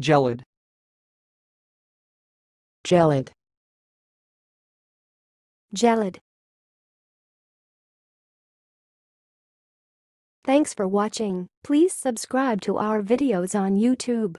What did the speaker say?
gelid gelid gelid. Thanks for watching. Please subscribe to our videos on YouTube.